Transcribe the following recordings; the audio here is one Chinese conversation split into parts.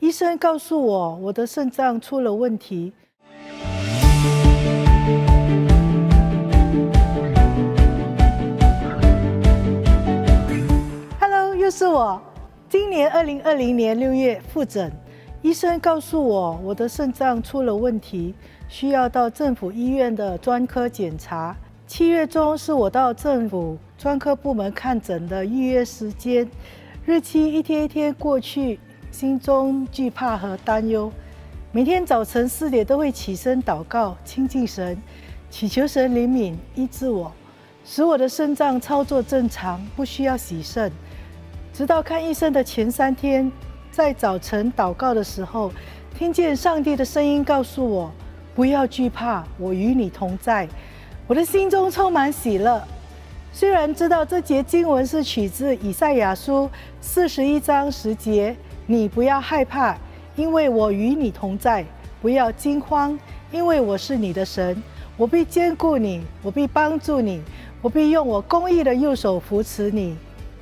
医生告诉我我的肾脏出了问题。Hello，又是我。今年二零二零年六月复诊，医生告诉我我的肾脏出了问题，需要到政府医院的专科检查。七月中是我到政府专科部门看诊的预约时间，日期一天一天过去。心中惧怕和担忧，每天早晨四点都会起身祷告，亲近神，祈求神灵敏医治我，使我的肾脏操作正常，不需要洗肾。直到看医生的前三天，在早晨祷告的时候，听见上帝的声音告诉我：“不要惧怕，我与你同在。”我的心中充满喜乐。虽然知道这节经文是取自以赛亚书四十一章十节。你不要害怕，因为我与你同在；不要惊慌，因为我是你的神。我必兼顾你，我必帮助你，我必用我公义的右手扶持你。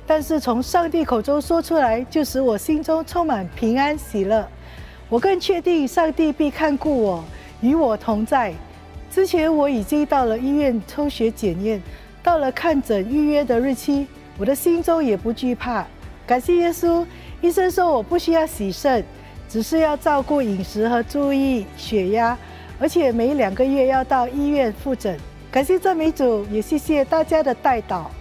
但是从上帝口中说出来，就使我心中充满平安喜乐。我更确定上帝必看顾我，与我同在。之前我已经到了医院抽血检验，到了看诊预约的日期，我的心中也不惧怕。感谢耶稣。医生说我不需要洗肾，只是要照顾饮食和注意血压，而且每两个月要到医院复诊。感谢郑美主，也谢谢大家的带导。